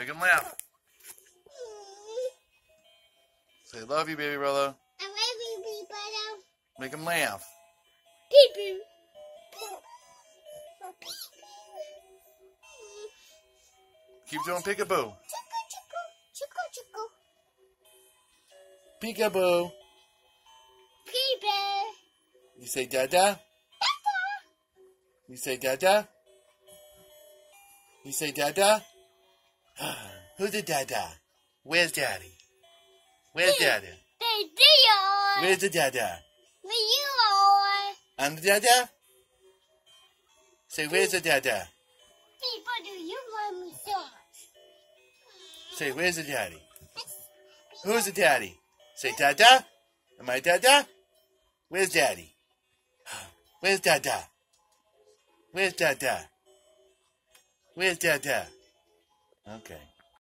Make him laugh. Say, love you, baby brother. I love you, big brother. Make him laugh. Pee poo. Keep doing peekaboo. Peekaboo. Pee bear. Eh. You say dada. You say dada. You say dada. Who's the dada? Where's daddy? Where's daddy? They do. Where's the dada? Where you are. I'm the dada. Say, where's the dada? People, do you love me so much? Say, where's the daddy? Who's the daddy? Say, dada. Am I dada? Where's daddy? Where's dada? Where's dada? Where's dada? Okay.